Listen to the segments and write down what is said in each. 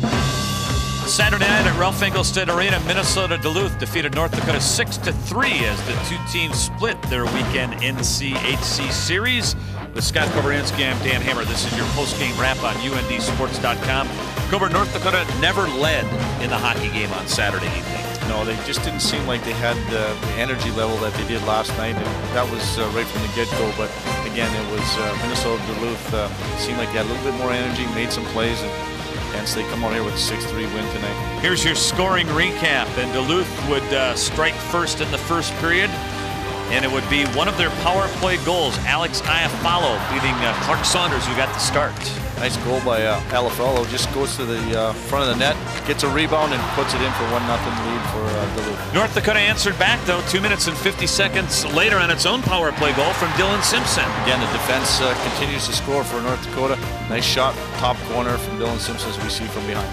Saturday night at Ralph Engelstad Arena, Minnesota Duluth defeated North Dakota 6 to 3 as the two teams split their weekend NCHC series. With Scott Kobrinsky, I'm Dan Hammer. This is your post-game wrap on UNDSports.com. Cover North Dakota never led in the hockey game on Saturday evening. No, they just didn't seem like they had the, the energy level that they did last night, and that was uh, right from the get-go. But again, it was uh, Minnesota Duluth uh, seemed like they had a little bit more energy, made some plays, and hence they come out here with a 6-3 win tonight. Here's your scoring recap, and Duluth would uh, strike first in the first period and it would be one of their power play goals. Alex Iafallo beating uh, Clarke Saunders, who got the start. Nice goal by uh. Just goes to the uh, front of the net, gets a rebound, and puts it in for 1 nothing lead for uh, Duluth. North Dakota answered back, though, 2 minutes and 50 seconds later on its own power play goal from Dillon Simpson. Again, the defense uh, continues to score for North Dakota. Nice shot, top corner from Dillon Simpson as we see from behind.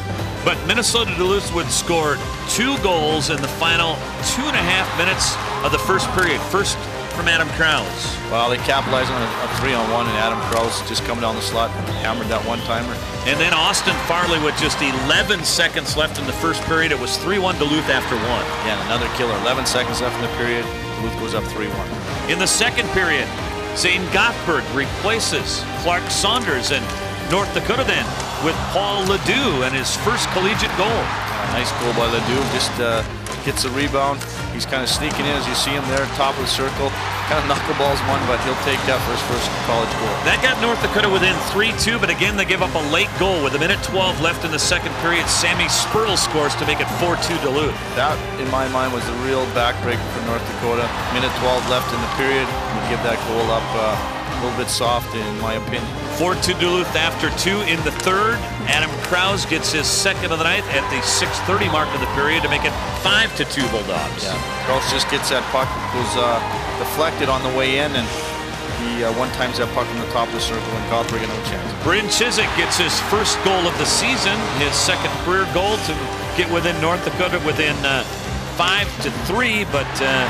But Minnesota Duluth would score two goals in the final two and a half minutes of the first period. First from Adam Krause. Well, they capitalized on a, a three on one, and Adam Krause just coming down the slot and hammered that one timer. And then Austin Farley with just 11 seconds left in the first period. It was 3 1 Duluth after one. Yeah, another killer. 11 seconds left in the period. Duluth goes up 3 1. In the second period, Zane Gothberg replaces Clarke Saunders, and North Dakota then with Paul LaDue and his first collegiate goal. Nice goal by LaDue. Just uh, gets the rebound. He's kind of sneaking in as you see him there, top of the circle. Kind of knuckleballs one, but he'll take that for his first college goal. That got North Dakota within 3-2, but again, they give up a late goal. With a minute 12 left in the second period, Sammy Spurrell scores to make it 4-2 Duluth. That, in my mind, was the real backbreaker for North Dakota. Minute 12 left in the period. We give that goal up. Uh, a little bit soft in my opinion. 4-2 Duluth after two in the third. Adam Krause gets his second of the night at the 6.30 mark of the period to make it 5 to two Bulldogs. Yeah, Krause just gets that puck, goes uh, deflected on the way in, and he uh, one times that puck from the top of the circle and Gothberg no chance. Bryn Chyzyk gets his first goal of the season, his second career goal to get within North Dakota within uh, five to three, but uh,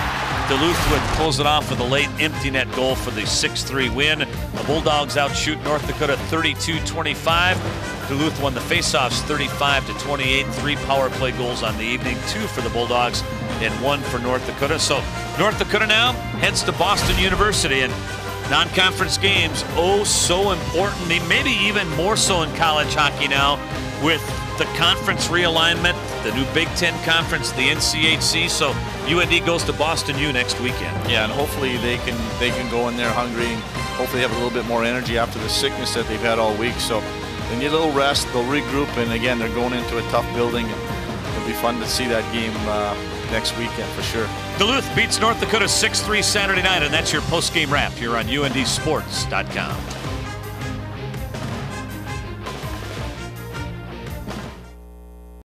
Duluth would close it off with a late empty net goal for the 6-3 win. The Bulldogs outshoot North Dakota 32-25. Duluth won the faceoffs 35 to 28. Three power play goals on the evening, two for the Bulldogs and one for North Dakota. So North Dakota now heads to Boston University and non-conference games, oh so important, maybe even more so in college hockey now with the conference realignment, the new Big Ten conference, the NCHC. So UND goes to Boston U next weekend. Yeah, and hopefully they can they can go in there hungry and hopefully have a little bit more energy after the sickness that they've had all week. So they need a little rest. They'll regroup, and again, they're going into a tough building. It'll be fun to see that game uh, next weekend for sure. Duluth beats North Dakota 6-3 Saturday night, and that's your post-game wrap here on UNDSports.com.